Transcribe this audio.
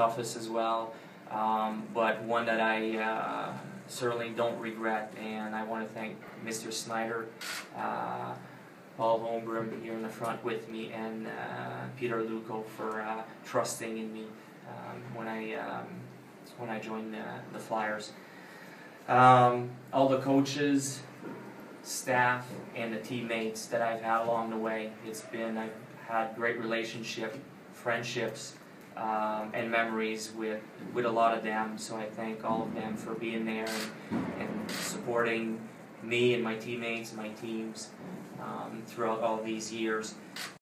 toughest as well, um, but one that I uh, certainly don't regret. And I want to thank Mr. Snider, uh, Paul Holmgren here in the front with me, and uh, Peter Luukko for uh, trusting in me um, when I um, when I joined the, the Flyers. Um, all the coaches, staff, and the teammates that I've had along the way. It's been I've had great relationship, friendships, um, and memories with with a lot of them. So I thank all of them for being there and, and supporting me and my teammates and my teams um, throughout all these years.